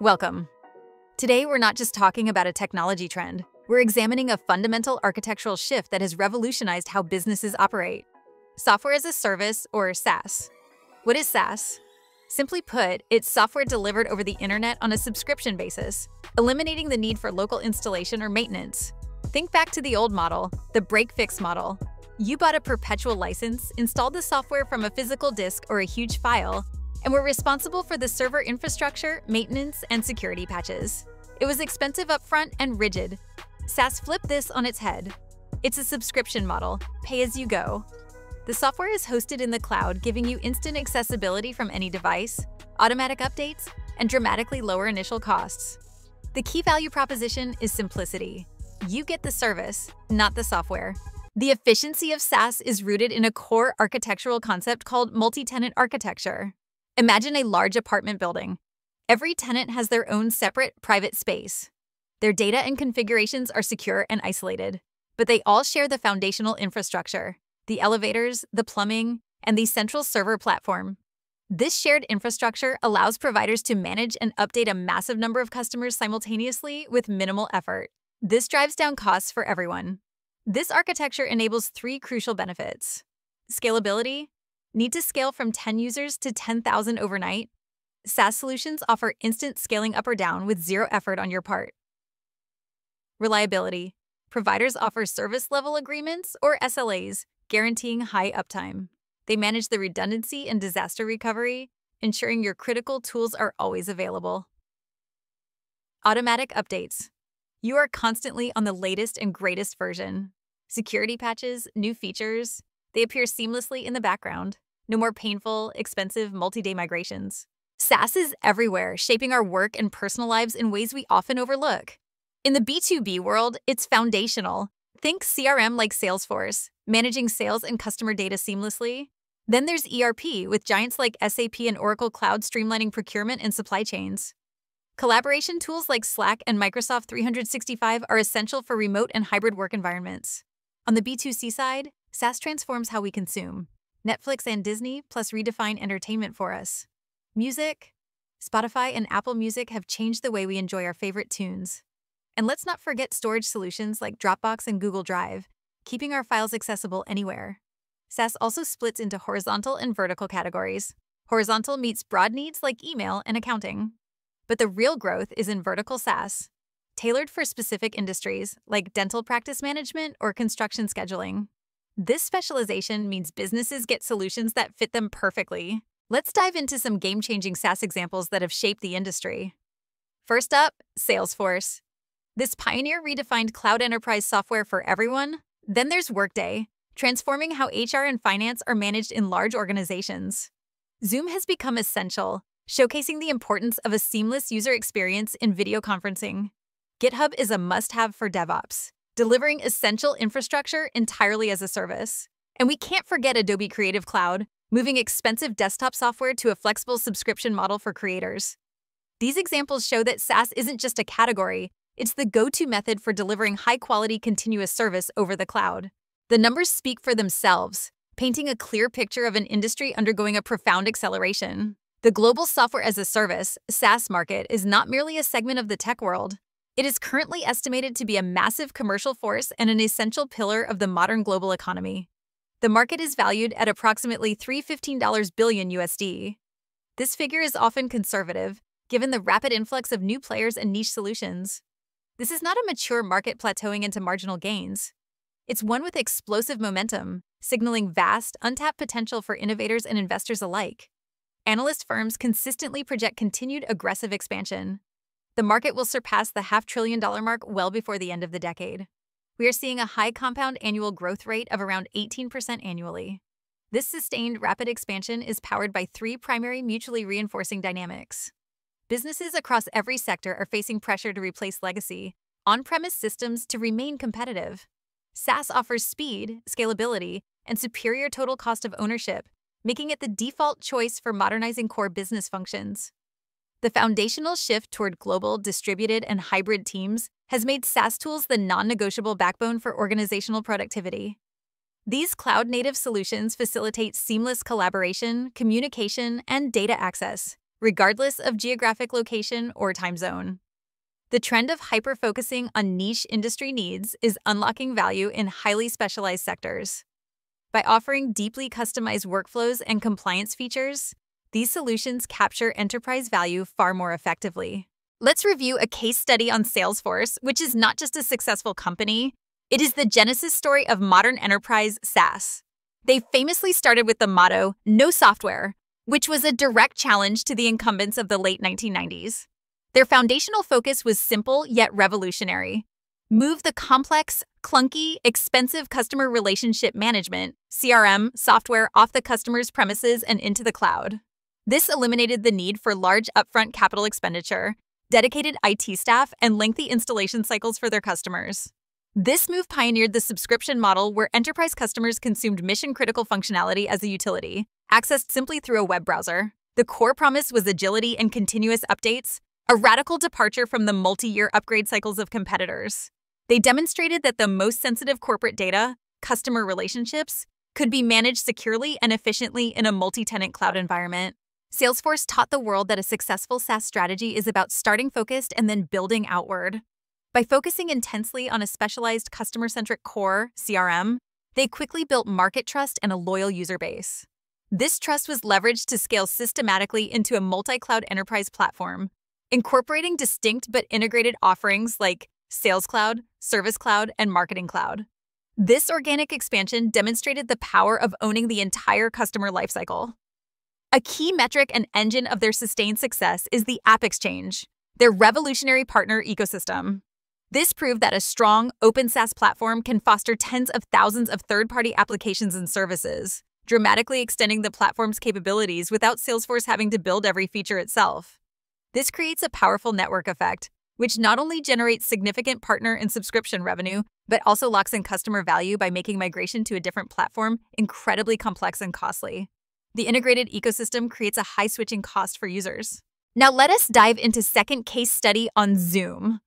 Welcome. Today, we're not just talking about a technology trend, we're examining a fundamental architectural shift that has revolutionized how businesses operate. Software as a Service, or SaaS. What is SaaS? Simply put, it's software delivered over the internet on a subscription basis, eliminating the need for local installation or maintenance. Think back to the old model, the break fix model. You bought a perpetual license, installed the software from a physical disk or a huge file, and we were responsible for the server infrastructure, maintenance, and security patches. It was expensive upfront and rigid. SaaS flipped this on its head. It's a subscription model, pay as you go. The software is hosted in the cloud, giving you instant accessibility from any device, automatic updates, and dramatically lower initial costs. The key value proposition is simplicity. You get the service, not the software. The efficiency of SaaS is rooted in a core architectural concept called multi tenant architecture. Imagine a large apartment building. Every tenant has their own separate private space. Their data and configurations are secure and isolated, but they all share the foundational infrastructure the elevators, the plumbing, and the central server platform. This shared infrastructure allows providers to manage and update a massive number of customers simultaneously with minimal effort. This drives down costs for everyone. This architecture enables three crucial benefits scalability, need to scale from 10 users to 10,000 overnight. SaaS solutions offer instant scaling up or down with zero effort on your part. Reliability, providers offer service level agreements or SLAs guaranteeing high uptime. They manage the redundancy and disaster recovery, ensuring your critical tools are always available. Automatic updates. You are constantly on the latest and greatest version. Security patches, new features, they appear seamlessly in the background. No more painful, expensive multi day migrations. SaaS is everywhere, shaping our work and personal lives in ways we often overlook. In the B2B world, it's foundational. Think CRM like Salesforce, managing sales and customer data seamlessly. Then there's ERP with giants like SAP and Oracle Cloud streamlining procurement and supply chains. Collaboration tools like Slack and Microsoft 365 are essential for remote and hybrid work environments. On the B2C side, SaaS transforms how we consume. Netflix and Disney plus redefine entertainment for us. Music, Spotify and Apple Music have changed the way we enjoy our favorite tunes. And let's not forget storage solutions like Dropbox and Google Drive, keeping our files accessible anywhere. SaaS also splits into horizontal and vertical categories. Horizontal meets broad needs like email and accounting. But the real growth is in vertical SaaS, tailored for specific industries like dental practice management or construction scheduling. This specialization means businesses get solutions that fit them perfectly. Let's dive into some game changing SaaS examples that have shaped the industry. First up, Salesforce. This pioneer redefined cloud enterprise software for everyone. Then there's Workday, transforming how HR and finance are managed in large organizations. Zoom has become essential, showcasing the importance of a seamless user experience in video conferencing. GitHub is a must have for DevOps, delivering essential infrastructure entirely as a service. And we can't forget Adobe Creative Cloud, moving expensive desktop software to a flexible subscription model for creators. These examples show that SaaS isn't just a category, it's the go to method for delivering high quality continuous service over the cloud. The numbers speak for themselves, painting a clear picture of an industry undergoing a profound acceleration. The global software as a service, SaaS market, is not merely a segment of the tech world. It is currently estimated to be a massive commercial force and an essential pillar of the modern global economy. The market is valued at approximately $315 billion USD. This figure is often conservative, given the rapid influx of new players and niche solutions. This is not a mature market plateauing into marginal gains. It's one with explosive momentum, signaling vast, untapped potential for innovators and investors alike. Analyst firms consistently project continued aggressive expansion. The market will surpass the half trillion dollar mark well before the end of the decade. We are seeing a high compound annual growth rate of around 18% annually. This sustained rapid expansion is powered by three primary mutually reinforcing dynamics. Businesses across every sector are facing pressure to replace legacy, on premise systems to remain competitive. SaaS offers speed, scalability, and superior total cost of ownership, making it the default choice for modernizing core business functions. The foundational shift toward global, distributed, and hybrid teams has made SaaS tools the non negotiable backbone for organizational productivity. These cloud native solutions facilitate seamless collaboration, communication, and data access, regardless of geographic location or time zone. The trend of hyper focusing on niche industry needs is unlocking value in highly specialized sectors. By offering deeply customized workflows and compliance features, these solutions capture enterprise value far more effectively. Let's review a case study on Salesforce, which is not just a successful company, it is the genesis story of modern enterprise SaaS. They famously started with the motto, no software, which was a direct challenge to the incumbents of the late 1990s. Their foundational focus was simple yet revolutionary move the complex, clunky, expensive customer relationship management CRM software off the customer's premises and into the cloud. This eliminated the need for large upfront capital expenditure, dedicated IT staff, and lengthy installation cycles for their customers. This move pioneered the subscription model where enterprise customers consumed mission critical functionality as a utility, accessed simply through a web browser. The core promise was agility and continuous updates, a radical departure from the multi year upgrade cycles of competitors. They demonstrated that the most sensitive corporate data, customer relationships, could be managed securely and efficiently in a multi tenant cloud environment. Salesforce taught the world that a successful SaaS strategy is about starting focused and then building outward. By focusing intensely on a specialized customer centric core, CRM, they quickly built market trust and a loyal user base. This trust was leveraged to scale systematically into a multi cloud enterprise platform, incorporating distinct but integrated offerings like Sales Cloud, Service Cloud, and Marketing Cloud. This organic expansion demonstrated the power of owning the entire customer lifecycle. A key metric and engine of their sustained success is the App Exchange, their revolutionary partner ecosystem. This proved that a strong, open SaaS platform can foster tens of thousands of third party applications and services, dramatically extending the platform's capabilities without Salesforce having to build every feature itself. This creates a powerful network effect, which not only generates significant partner and subscription revenue, but also locks in customer value by making migration to a different platform incredibly complex and costly. The integrated ecosystem creates a high switching cost for users. Now let us dive into second case study on Zoom,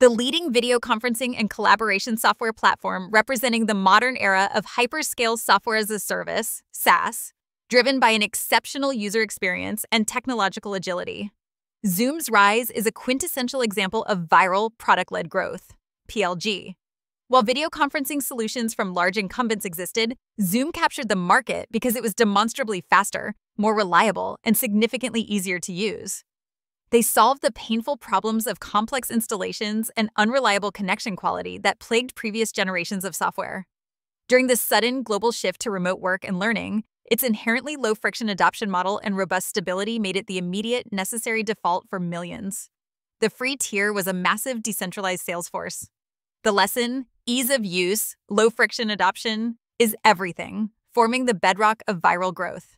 the leading video conferencing and collaboration software platform representing the modern era of hyperscale software as a service, SaaS, driven by an exceptional user experience and technological agility. Zoom's rise is a quintessential example of viral product led growth, PLG. While video conferencing solutions from large incumbents existed, Zoom captured the market because it was demonstrably faster, more reliable, and significantly easier to use. They solved the painful problems of complex installations and unreliable connection quality that plagued previous generations of software. During this sudden global shift to remote work and learning, its inherently low friction adoption model and robust stability made it the immediate necessary default for millions. The free tier was a massive decentralized sales force. The lesson ease of use, low friction adoption is everything, forming the bedrock of viral growth.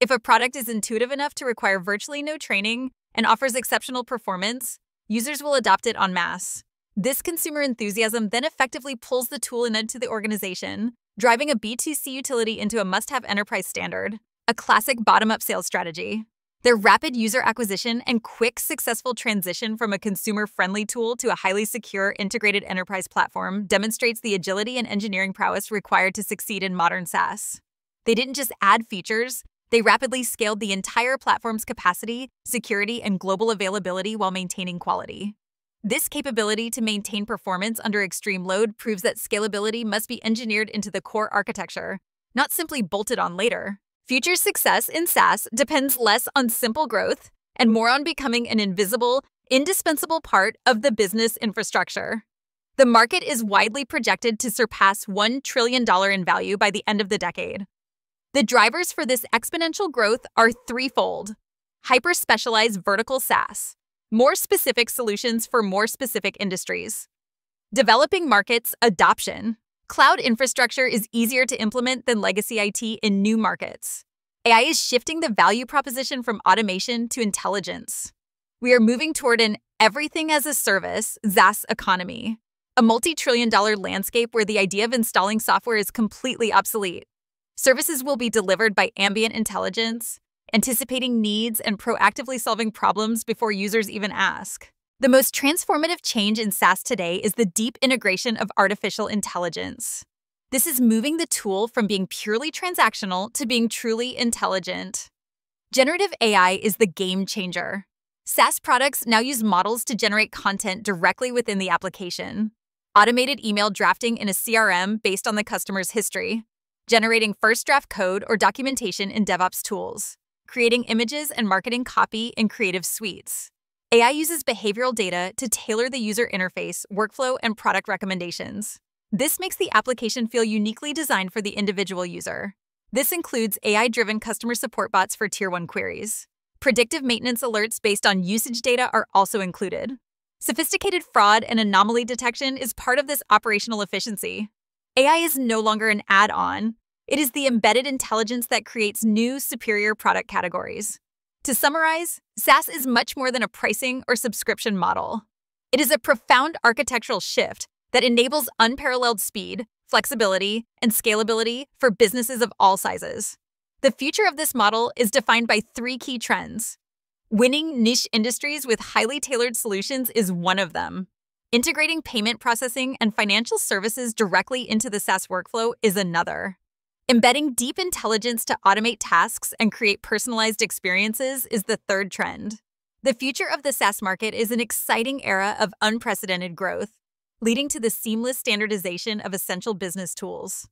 If a product is intuitive enough to require virtually no training and offers exceptional performance, users will adopt it en masse. This consumer enthusiasm then effectively pulls the tool into the organization, driving a B2C utility into a must have enterprise standard, a classic bottom up sales strategy. Their rapid user acquisition and quick, successful transition from a consumer friendly tool to a highly secure, integrated enterprise platform demonstrates the agility and engineering prowess required to succeed in modern SaaS. They didn't just add features, they rapidly scaled the entire platform's capacity, security, and global availability while maintaining quality. This capability to maintain performance under extreme load proves that scalability must be engineered into the core architecture, not simply bolted on later. Future success in SaaS depends less on simple growth and more on becoming an invisible, indispensable part of the business infrastructure. The market is widely projected to surpass $1 trillion in value by the end of the decade. The drivers for this exponential growth are threefold hyper specialized vertical SaaS, more specific solutions for more specific industries. Developing markets adoption. Cloud infrastructure is easier to implement than legacy IT in new markets. AI is shifting the value proposition from automation to intelligence. We are moving toward an everything as a service XaaS economy, a multi trillion dollar landscape where the idea of installing software is completely obsolete. Services will be delivered by ambient intelligence, anticipating needs and proactively solving problems before users even ask. The most transformative change in SaaS today is the deep integration of artificial intelligence. This is moving the tool from being purely transactional to being truly intelligent. Generative AI is the game changer. SaaS products now use models to generate content directly within the application. Automated email drafting in a CRM based on the customer's history, generating first draft code or documentation in DevOps tools, creating images and marketing copy in creative suites. AI uses behavioral data to tailor the user interface, workflow, and product recommendations. This makes the application feel uniquely designed for the individual user. This includes AI driven customer support bots for Tier 1 queries. Predictive maintenance alerts based on usage data are also included. Sophisticated fraud and anomaly detection is part of this operational efficiency. AI is no longer an add on, it is the embedded intelligence that creates new, superior product categories. To summarize, SaaS is much more than a pricing or subscription model. It is a profound architectural shift that enables unparalleled speed, flexibility, and scalability for businesses of all sizes. The future of this model is defined by three key trends. Winning niche industries with highly tailored solutions is one of them. Integrating payment processing and financial services directly into the SaaS workflow is another. Embedding deep intelligence to automate tasks and create personalized experiences is the third trend. The future of the SaaS market is an exciting era of unprecedented growth, leading to the seamless standardization of essential business tools.